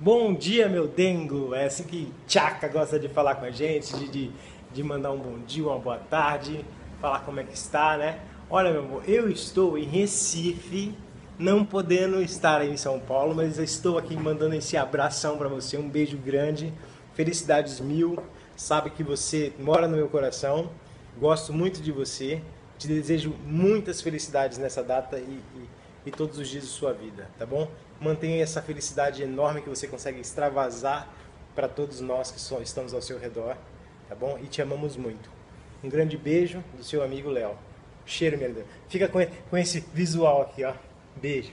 Bom dia, meu dengo! É assim que Tchaka gosta de falar com a gente, de, de, de mandar um bom dia, uma boa tarde, falar como é que está, né? Olha, meu amor, eu estou em Recife, não podendo estar em São Paulo, mas estou aqui mandando esse abração para você, um beijo grande, felicidades mil. Sabe que você mora no meu coração, gosto muito de você, te desejo muitas felicidades nessa data e, e e todos os dias de sua vida, tá bom? Mantenha essa felicidade enorme que você consegue extravasar para todos nós que estamos ao seu redor, tá bom? E te amamos muito. Um grande beijo do seu amigo Léo. Cheiro, minha Fica com esse visual aqui, ó. Beijo.